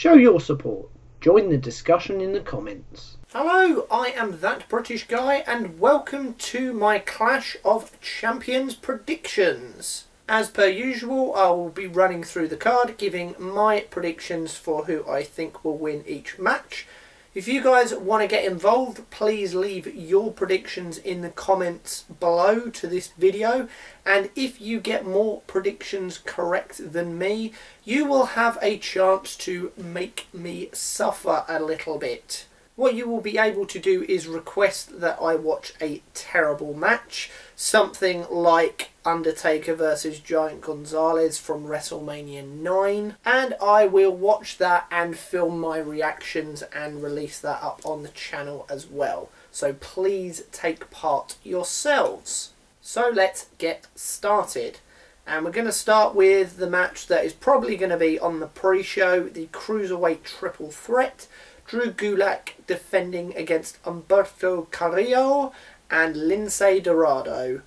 Show your support. Join the discussion in the comments. Hello, I am that British guy, and welcome to my Clash of Champions predictions. As per usual, I will be running through the card, giving my predictions for who I think will win each match. If you guys want to get involved, please leave your predictions in the comments below to this video. And if you get more predictions correct than me, you will have a chance to make me suffer a little bit. What you will be able to do is request that I watch a terrible match, something like Undertaker versus Giant Gonzalez from WrestleMania 9, and I will watch that and film my reactions and release that up on the channel as well. So please take part yourselves. So let's get started. And we're going to start with the match that is probably going to be on the pre-show, the Cruiserweight Triple Threat. Drew Gulak defending against Humberto Carrillo and Lince Dorado.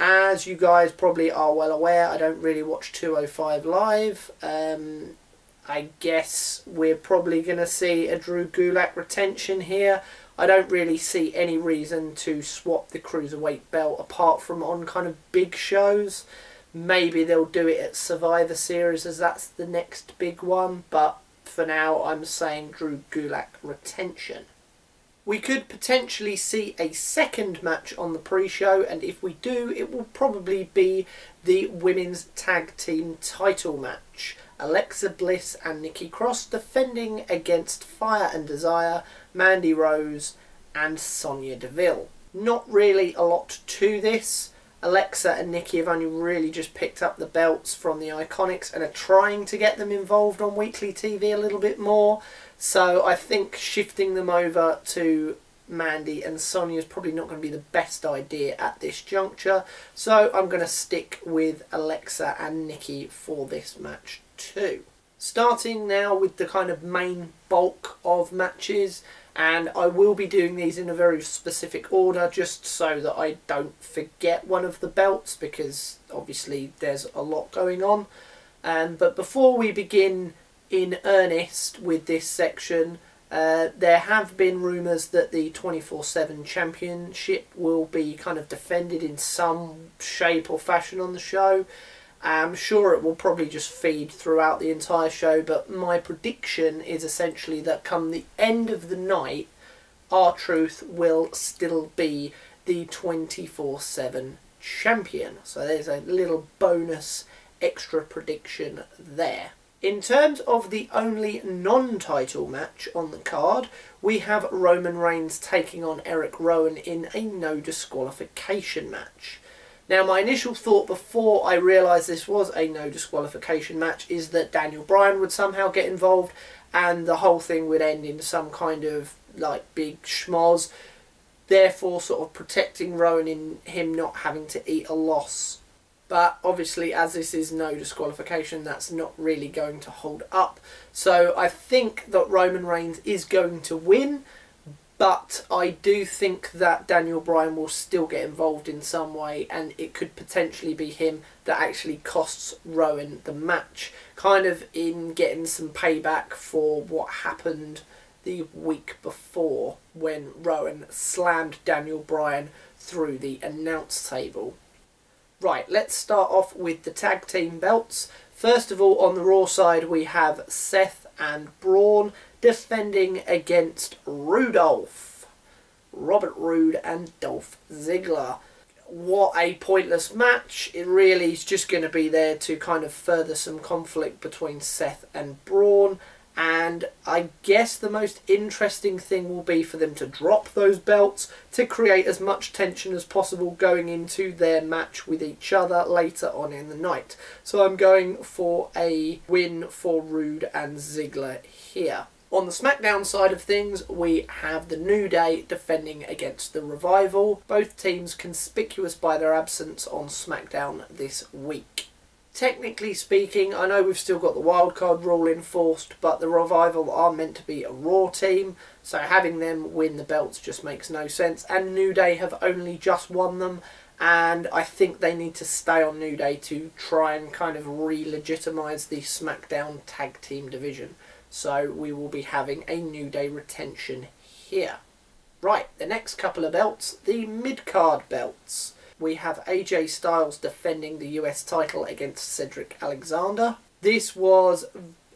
As you guys probably are well aware, I don't really watch 205 Live. Um, I guess we're probably going to see a Drew Gulak retention here. I don't really see any reason to swap the Cruiserweight belt apart from on kind of big shows. Maybe they'll do it at Survivor Series as that's the next big one, but for now I'm saying Drew Gulak retention. We could potentially see a second match on the pre-show and if we do it will probably be the women's tag team title match. Alexa Bliss and Nikki Cross defending against Fire and Desire, Mandy Rose and Sonya Deville. Not really a lot to this. Alexa and Nikki have only really just picked up the belts from the IIconics and are trying to get them involved on weekly TV a little bit more. So I think shifting them over to Mandy and Sonya is probably not going to be the best idea at this juncture. So I'm going to stick with Alexa and Nikki for this match too. Starting now with the kind of main bulk of matches and I will be doing these in a very specific order just so that I don't forget one of the belts because obviously there's a lot going on. Um, but before we begin in earnest with this section, uh, there have been rumours that the 24-7 championship will be kind of defended in some shape or fashion on the show. I'm sure it will probably just feed throughout the entire show, but my prediction is essentially that come the end of the night, R-Truth will still be the 24-7 champion. So there's a little bonus extra prediction there. In terms of the only non-title match on the card, we have Roman Reigns taking on Eric Rowan in a no disqualification match. Now, my initial thought before I realised this was a no disqualification match is that Daniel Bryan would somehow get involved and the whole thing would end in some kind of like big schmoz, therefore, sort of protecting Rowan in him not having to eat a loss. But obviously, as this is no disqualification, that's not really going to hold up. So I think that Roman Reigns is going to win but I do think that Daniel Bryan will still get involved in some way, and it could potentially be him that actually costs Rowan the match, kind of in getting some payback for what happened the week before when Rowan slammed Daniel Bryan through the announce table. Right, let's start off with the tag team belts. First of all, on the Raw side, we have Seth and Braun defending against Rudolph. Robert Roode and Dolph Ziggler. What a pointless match. It really is just going to be there to kind of further some conflict between Seth and Braun. And I guess the most interesting thing will be for them to drop those belts to create as much tension as possible going into their match with each other later on in the night. So I'm going for a win for Roode and Ziggler here. On the SmackDown side of things, we have the New Day defending against the Revival, both teams conspicuous by their absence on SmackDown this week. Technically speaking, I know we've still got the wildcard rule enforced, but the Revival are meant to be a Raw team, so having them win the belts just makes no sense. And New Day have only just won them, and I think they need to stay on New Day to try and kind of re legitimise the SmackDown tag team division. So we will be having a New Day retention here. Right, the next couple of belts, the mid card belts. We have AJ Styles defending the US title against Cedric Alexander. This was,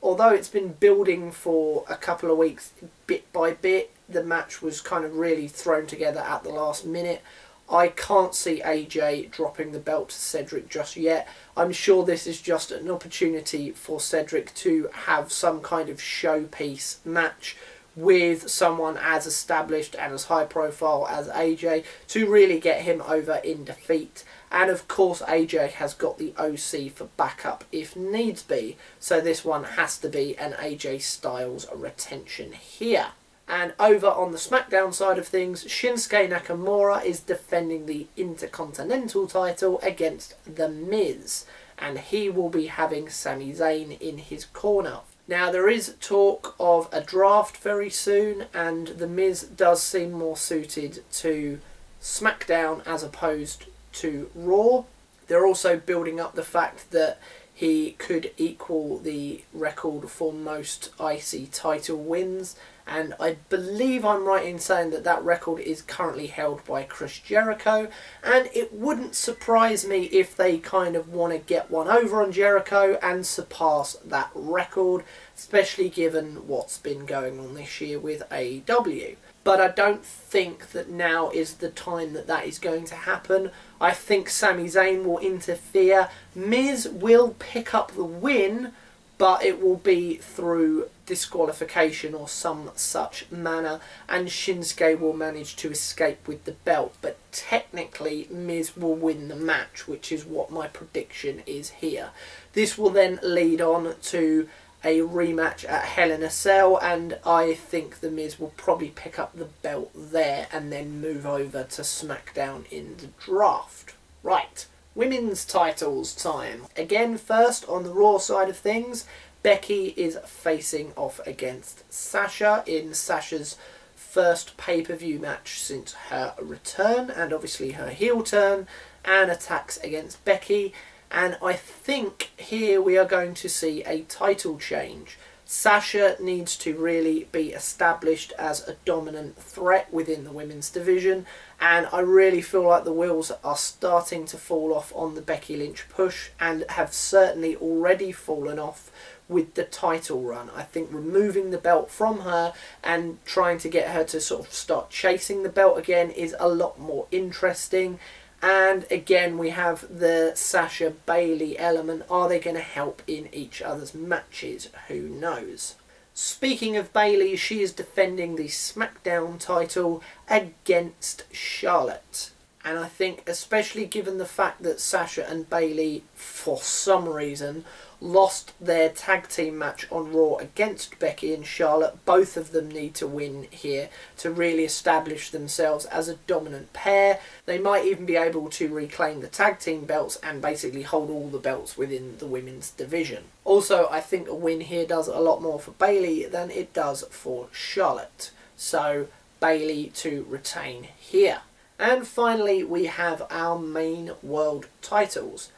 although it's been building for a couple of weeks, bit by bit, the match was kind of really thrown together at the last minute. I can't see AJ dropping the belt to Cedric just yet. I'm sure this is just an opportunity for Cedric to have some kind of showpiece match with someone as established and as high profile as AJ to really get him over in defeat. And of course, AJ has got the OC for backup if needs be. So this one has to be an AJ Styles retention here. And over on the SmackDown side of things, Shinsuke Nakamura is defending the Intercontinental title against The Miz. And he will be having Sami Zayn in his corner. Now, there is talk of a draft very soon, and The Miz does seem more suited to SmackDown as opposed to Raw. They're also building up the fact that he could equal the record for most IC title wins and I believe I'm right in saying that that record is currently held by Chris Jericho and it wouldn't surprise me if they kind of want to get one over on Jericho and surpass that record especially given what's been going on this year with AEW but I don't think that now is the time that that is going to happen. I think Sami Zayn will interfere. Miz will pick up the win, but it will be through disqualification or some such manner, and Shinsuke will manage to escape with the belt. But technically, Miz will win the match, which is what my prediction is here. This will then lead on to a rematch at Hell in a Cell, and I think The Miz will probably pick up the belt there and then move over to SmackDown in the draft. Right. Women's titles time. Again, first on the Raw side of things, Becky is facing off against Sasha in Sasha's first pay per view match since her return, and obviously her heel turn, and attacks against Becky. And I think here we are going to see a title change. Sasha needs to really be established as a dominant threat within the women's division, and I really feel like the wheels are starting to fall off on the Becky Lynch push and have certainly already fallen off with the title run. I think removing the belt from her and trying to get her to sort of start chasing the belt again is a lot more interesting. And again, we have the Sasha Bayley element. Are they going to help in each other's matches? Who knows? Speaking of Bayley, she is defending the SmackDown title against Charlotte. And I think, especially given the fact that Sasha and Bayley, for some reason, lost their tag team match on Raw against Becky and Charlotte. Both of them need to win here to really establish themselves as a dominant pair. They might even be able to reclaim the tag team belts and basically hold all the belts within the women's division. Also, I think a win here does a lot more for Bayley than it does for Charlotte. So, Bayley to retain here. And finally, we have our main world titles.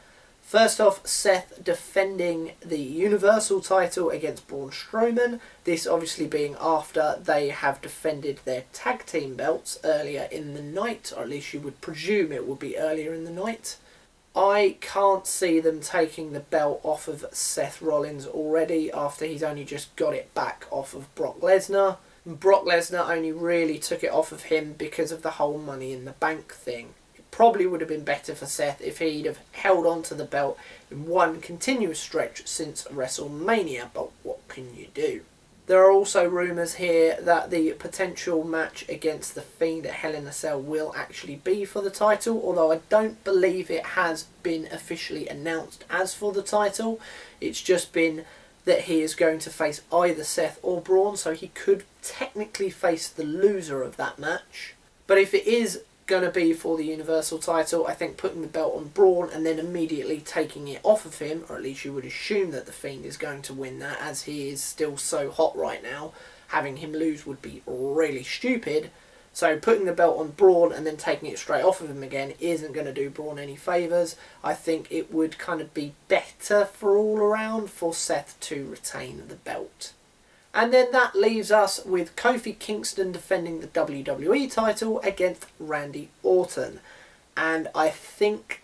First off, Seth defending the Universal title against Braun Strowman. This obviously being after they have defended their tag team belts earlier in the night, or at least you would presume it would be earlier in the night. I can't see them taking the belt off of Seth Rollins already after he's only just got it back off of Brock Lesnar. Brock Lesnar only really took it off of him because of the whole Money in the Bank thing probably would have been better for Seth if he'd have held on to the belt in one continuous stretch since WrestleMania, but what can you do? There are also rumours here that the potential match against The Fiend at Hell in a Cell will actually be for the title, although I don't believe it has been officially announced as for the title. It's just been that he is going to face either Seth or Braun, so he could technically face the loser of that match. But if it is going to be for the Universal title. I think putting the belt on Braun and then immediately taking it off of him, or at least you would assume that The Fiend is going to win that as he is still so hot right now. Having him lose would be really stupid. So putting the belt on Braun and then taking it straight off of him again isn't going to do Braun any favours. I think it would kind of be better for all around for Seth to retain the belt. And then that leaves us with Kofi Kingston defending the WWE title against Randy Orton. And I think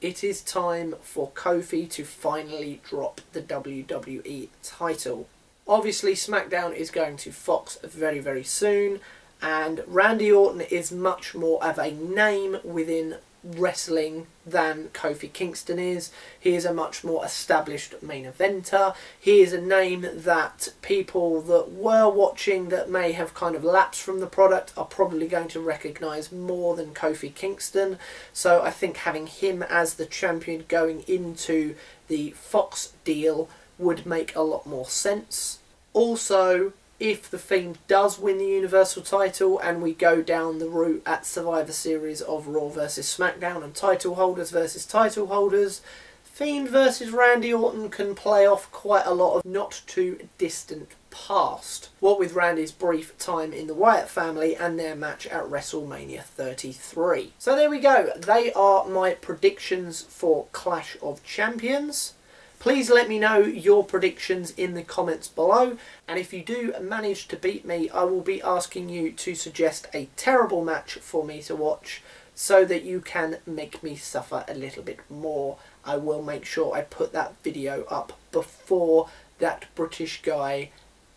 it is time for Kofi to finally drop the WWE title. Obviously, SmackDown is going to Fox very, very soon, and Randy Orton is much more of a name within wrestling than Kofi Kingston is. He is a much more established main eventer. He is a name that people that were watching that may have kind of lapsed from the product are probably going to recognise more than Kofi Kingston. So I think having him as the champion going into the Fox deal would make a lot more sense. Also, if the Fiend does win the Universal title and we go down the route at Survivor Series of Raw versus SmackDown and title holders versus title holders, Fiend versus Randy Orton can play off quite a lot of not too distant past. What with Randy's brief time in the Wyatt family and their match at WrestleMania 33. So there we go. They are my predictions for Clash of Champions. Please let me know your predictions in the comments below. And if you do manage to beat me, I will be asking you to suggest a terrible match for me to watch so that you can make me suffer a little bit more. I will make sure I put that video up before that British guy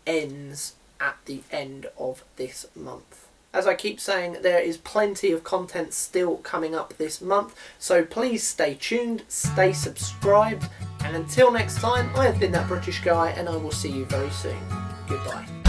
ends at the end of this month. As I keep saying, there is plenty of content still coming up this month, so please stay tuned, stay subscribed, and until next time, I have been that British guy, and I will see you very soon. Goodbye.